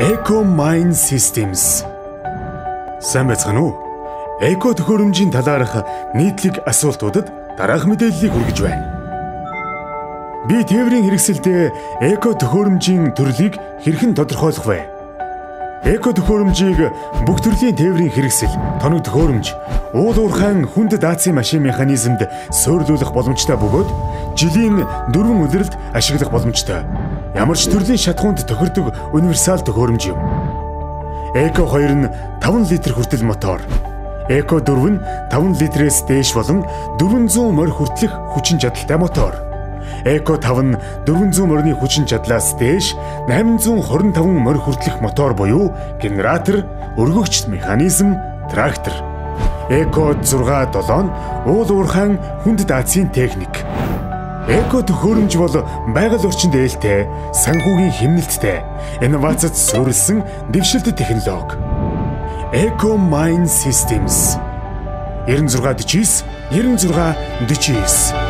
Eco Mine Systems. Сайн байцгаана уу? Эко төхөөрөмжийн талаарх нийтлэг асуултуудад дараах мэдээллийг хүргэж байна. Би тээврийн хэрэгсэлдээ эко төхөөрөмжийн төрлийг хэрхэн тодорхойлох вэ? Эко төхөөрөмжийг бүх төрлийн тээврийн хэрэгсэл, тоног төхөөрөмж, уул уурхайн хүнд даацын машин механизмд суйрлуулах боломжтой бөгөөд жилийн дөрвөн улиралд ашиглах боломжтой. Ямар ч төрлийн шатхуунд тохирдог универсал төхөөрөмж юм. Эко 2 нь 5 литр хүртэл мотор. Эко 4 нь 5 литрээс дээш болон 400 морь хүртэлх хүчин чадалтай мотор. Эко 5 нь 400 морины хүчин чадлаас дээш 825 морь хүртэлх мотор буюу генератор, өргөгч механизм, трактор. Эко 6 7 нь уул уурхайн хүнд даацын техник. Эко төхөөрөмж бол байгаль орчинд ээлтэй, санхүүгийн хэмнэлттэй, инновацид суурилсан дэвшилт технологи. Eco Mine Systems 9649 96 49